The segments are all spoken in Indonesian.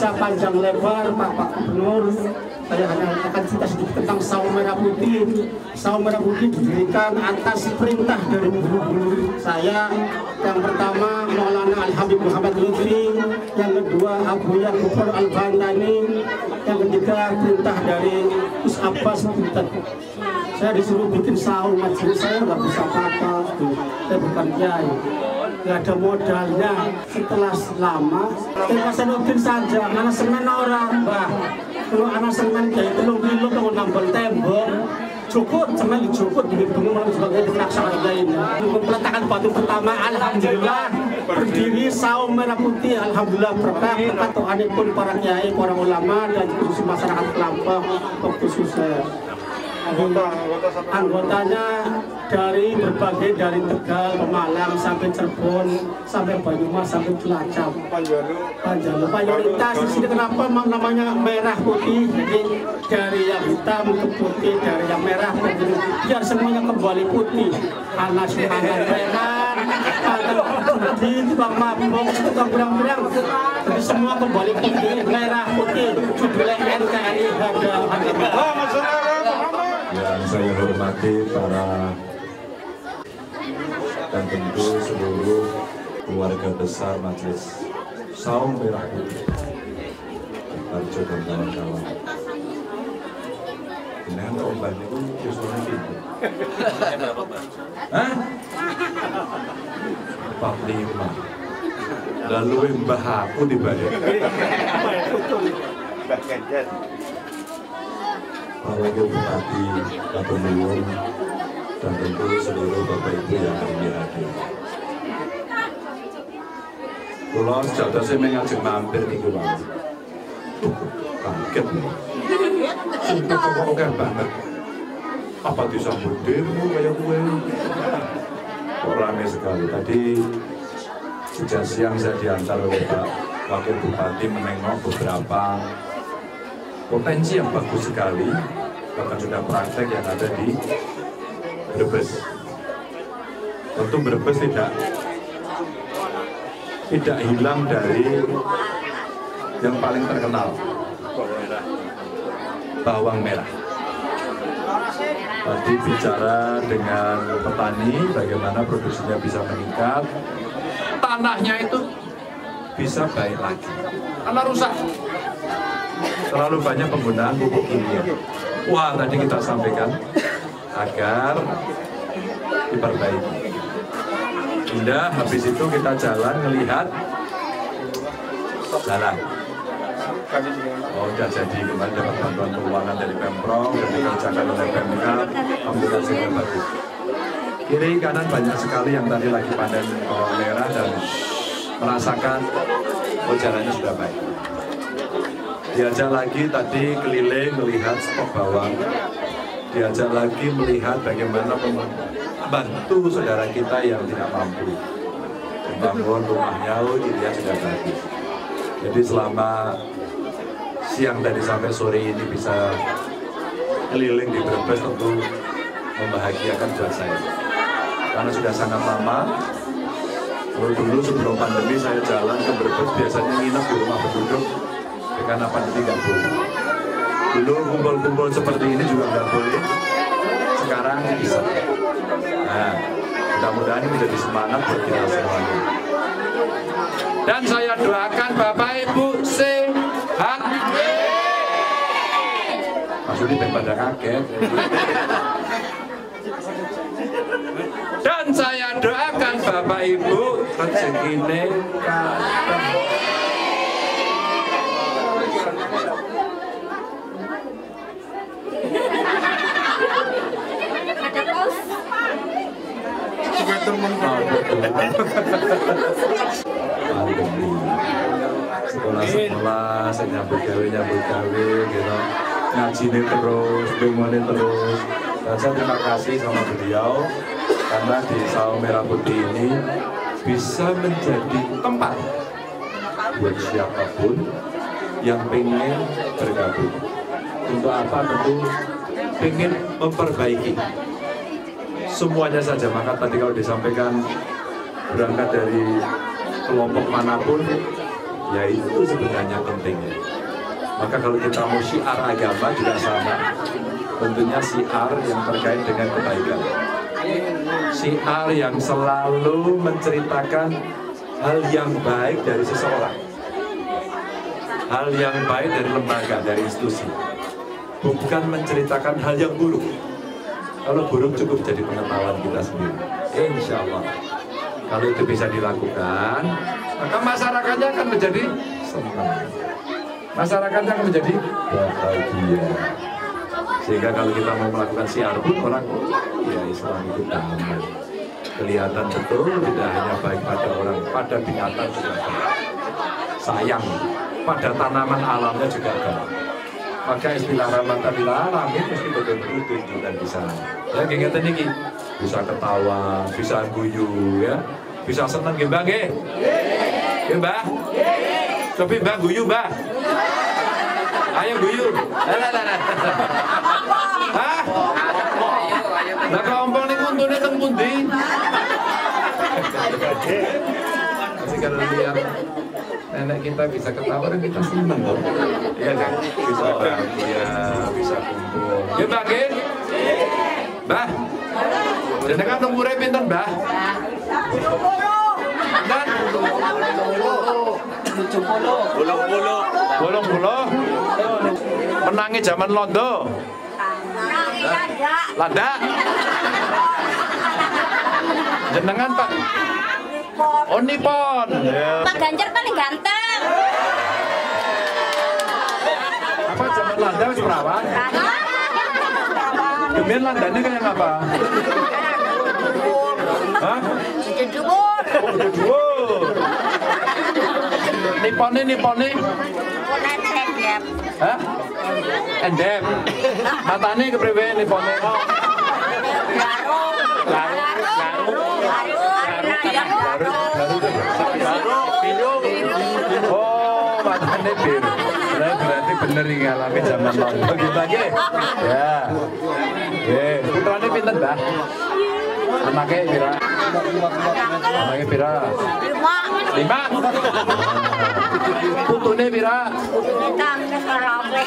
bisa panjang lebar Pak Pak Gubernur. Saya hanya akan cerita sedikit tentang saung merah putih. Saung merah putih didirikan atas perintah dari guru-guru saya yang pertama Maulana Al Habib Muhammad Lutfi. Yang kedua Abu Yakub Al Bandani yang ketiga perintah dari Gus Abbas Butet saya disuruh bikin saung majelis saya nggak bisa apa-apa saya bukan kiai nggak ada modalnya. Setelah lama. Kita senutin saja mana semen orang mbah. Kalau anak semen kayak telung kilo kalau nambal tembok. Cukup semen cukup di bingung malam sebagai pelaksanaan lainnya peletakan batu pertama alhamdulillah. Berdiri saum merah putih alhamdulillah berkah. Berkat Tuhan pun para kiai para ulama dan khusus masyarakat Kelampang khususnya anggotanya dari berbagai dari Tegal, Pemalang sampai Cirebon, sampai Banyumas, sampai Cilacap, Panjalu. Mayoritas di sini kenapa namanya merah putih? Jadi dari yang hitam ke putih, dari yang merah ke biru, biar semuanya kembali putih. Karena semangat merah, putih, tukang mabok, tukang berang-berang, jadi semua kembali putih, merah putih, judulnya NKRI harga harga. Yang saya hormati para dan tentu seluruh keluarga besar Majelis Saum Merah Putih. Arjo dan kawan-kawan. Dengan obat itu justru pintu Hah? 45 lalu mbah aku dibalik Pak Wakil Bupati Nuwun dan tentu seluruh Bapak Ibu yang kami hadir. Kulo sejauh saya mengajak mampir nih kulo. Kaget nih. Sumpah kok oke banget. Apa disambut demo kayak gue? Kok rame sekali. Tadi sejak siang saya diantar oleh Pak Wakil Bupati menengok beberapa potensi yang bagus sekali bahkan sudah praktek yang ada di Brebes? Tentu Brebes tidak tidak hilang dari yang paling terkenal. Bawang merah. Tadi bicara dengan petani bagaimana produksinya bisa meningkat. Tanahnya itu bisa baik lagi karena rusak terlalu banyak penggunaan pupuk kimia. Wah, tadi kita sampaikan agar diperbaiki. Indah, habis itu kita jalan melihat jalan. Oh, udah jadi kemarin dapat bantuan keuangan dari Pemprov dan dikerjakan oleh Pemkab, komunikasinya bagus. Kiri kanan banyak sekali yang tadi lagi panen merah dan merasakan oh sudah baik. Diajak lagi tadi keliling melihat stok bawang. Diajak lagi melihat bagaimana membantu saudara kita yang tidak mampu. Membangun rumahnya oh dia sudah bagus jadi selama siang tadi sampai sore ini bisa keliling di Brebes tentu membahagiakan buat saya. Karena sudah sangat lama dulu sebelum pandemi saya jalan ke Brebes biasanya nginep di rumah penduduk karena pandemi nggak boleh. Dulu kumpul-kumpul seperti ini juga nggak boleh. Sekarang bisa. Nah, mudah-mudahan ini menjadi semangat buat kita semuanya. Dan saya doakan Bapak Ibu sehat. Maksudnya daripada kaget. Dan saya doakan Bapak Ibu rezekine kathah. Ada pos. pandemi sekolah-sekolah saya nyambut gawe nyambut gawe gitu ngaji ini terus bingone terus dan saya terima kasih sama beliau karena di Saung Merah Putih ini bisa menjadi tempat buat siapa pun yang pengen bergabung untuk apa tentu pengen memperbaiki semuanya saja maka tadi kalau disampaikan berangkat dari kelompok mana pun Ya itu sebenarnya pentingnya. Maka kalau kita mau syiar agama juga sama. Tentunya syiar yang terkait dengan kebaikan. Syiar yang selalu menceritakan hal yang baik dari seseorang. Hal yang baik dari lembaga, dari institusi. Bukan menceritakan hal yang buruk. Kalau buruk cukup jadi pengetahuan kita sendiri. Insya Allah. Kalau itu bisa dilakukan, maka masyarakatnya akan menjadi senang. Masyarakatnya akan menjadi bahagia. Sehingga kalau kita mau melakukan siar pun orang, ya Islam itu damai. Kelihatan betul tidak hanya baik pada orang, pada binatang juga baik. Sayang, pada tanaman alamnya juga baik. Maka istilah rahmatan lil alamin mesti betul-betul ditunjukkan di sana. Ya kayak ini bisa ketawa, bisa guyu ya, bisa senang ya nggih? Ya Mbak? Tapi guyu Mbak. Ayo guyu. Lah lah lah. Hah? Lah kelompok ning untune teng pundi? Kalau lihat nenek kita bisa ketawa dan kita senang loh. Iya kan? Bisa bahagia, bisa kumpul. Ya Mbak nggih? Mbah. Jenengan umure pinten, Mbah? Dan bolong puluh menangi zaman londo lada jenengan pak oh nipon Pak Ganjar paling ganteng. apa zaman landa wis perawan Kemudian landanya kayak apa? Hah? Jujur. Oh, dua. Nipone. Hah? Endem. Matane kepriwe nipone? Garu. Garu, garu. Oh, matane biru. Nah, berarti bener iki ngalami zaman londo gitu aja. Ya. Eh, putrane pinten, Mbah? Anaknya pira? Anaknya pira? Lima. Lima. Putune pira? Kita serawe.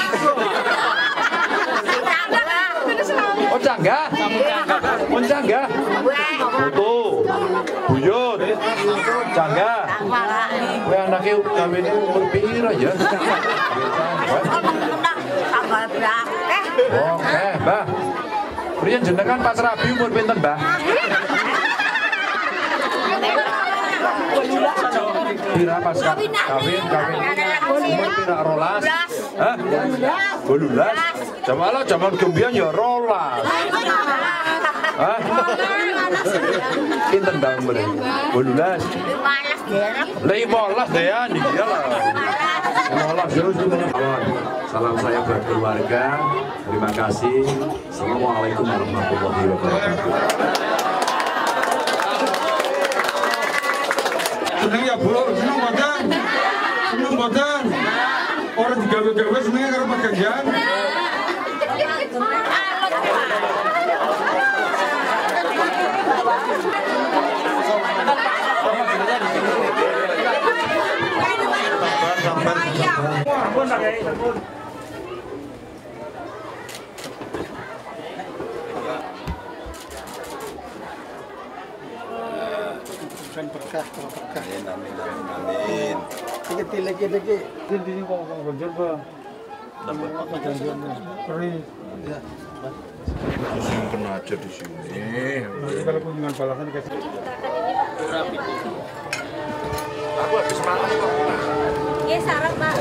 Oh, cangga. Oh, cangga. Putu. Buyut. Cangga. Kowe anake kawin umur pira ya? Tanggal berapa? Riyen jenengan pas rabi umur pinten, Mbah? Pira pas ka- kawin, kawin. Umur pira rolas? Hah? Bolulas? Jamala zaman kembian ya rolas. Hah? Pinten Mbah umur? Bolulas. Malas derek. Lima deh ya, iyalah. Lima terus Salam saya buat keluarga. Terima kasih. Assalamualaikum warahmatullahi wabarakatuh. seneng ya bu, seneng boten, seneng boten. Orang digawe-gawe senengnya karo Pak Ganjar. Bukan berkah, kalau berkah. Amin, amin, amin, amin. Lagi lagi lagi. Di sini kok kok. Apa? Keri. Ya. Kena aja di sini. Nanti kalau kunjungan dikasih. Aku habis malam kok. Ya sarap Pak.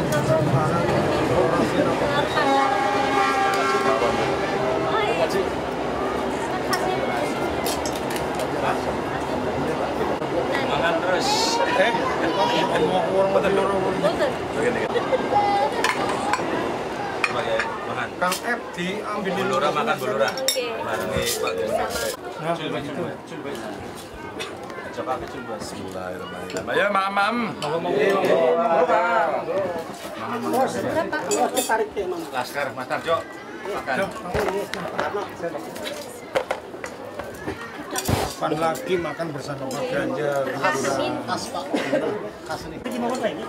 Makan terus. Eh, mau. Kang F diambil di Bulura makan. Oke. Nah. Coba. Bismillahirrahmanirrahim. Ayo, mamam. Mana? Laskar, Mas Tarjo. Makan. Kapan lagi makan bersama Pak Ganjar? Kas Pak. Ini.